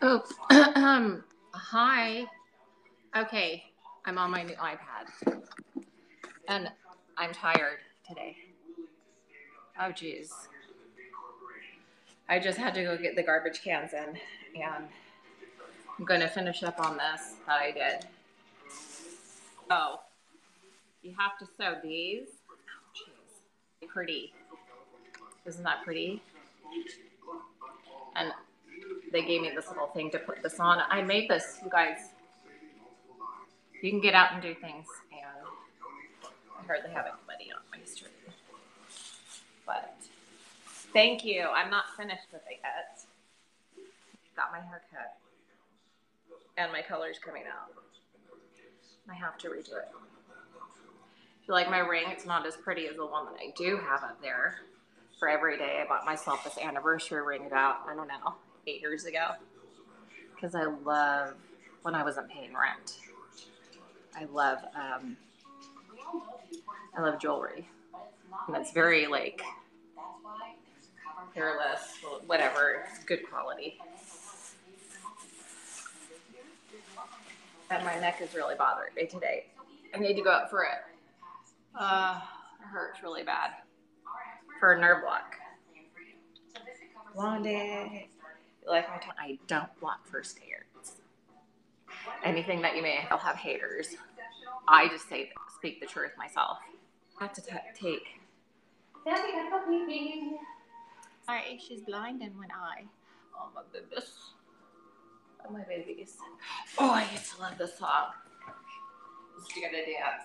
Oh, um, hi. Okay, I'm on my new iPad. And I'm tired today. Oh, geez. I just had to go get the garbage cans in, and I'm going to finish up on this that I did. Oh, you have to sew these. Pretty. Isn't that pretty? And they gave me this little thing to put this on. I made this, you guys. You can get out and do things, and I hardly have anybody on my street. But thank you. I'm not finished with it yet. Got my hair cut, and my color's coming out. I have to redo it. If you like my ring, it's not as pretty as the one that I do have up there. For every day, I bought myself this anniversary ring about, I don't know, eight years ago. Because I love, when I wasn't paying rent, I love, um, I love jewelry. And it's very like hairless, whatever, it's good quality. And my neck is really bothering me today. I need to go out for it. Uh, it hurts really bad for a nerve block. Blondie, like my I don't block first stairs. Anything that you may, I'll have haters. I just say speak the truth myself. I have to t- take. Sorry, she's blind in one eye. Oh my goodness. Oh my babies. Oh, I used to love this song. Let's do a dance.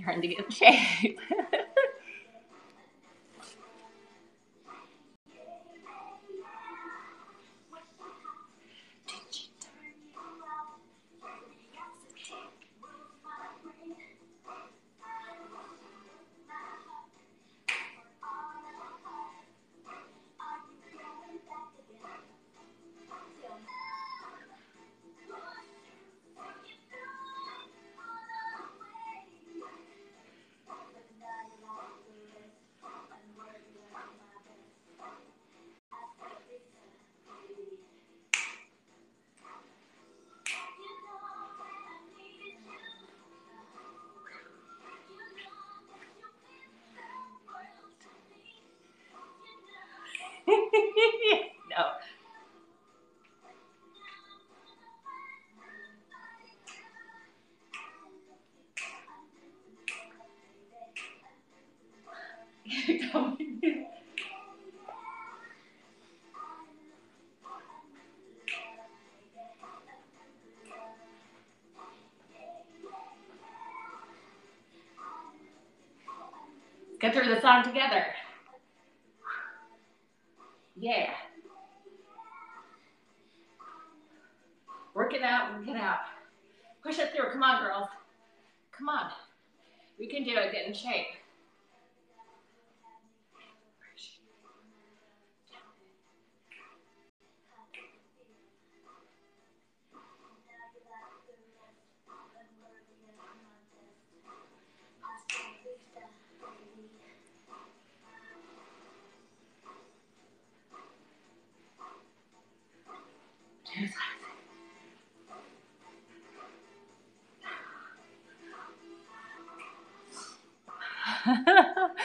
trying to get in shape. Get through the song together. Yeah. Work it out, work it out. Push it through. Come on, girls. Come on. We can do it. Get in shape. Here's what I say.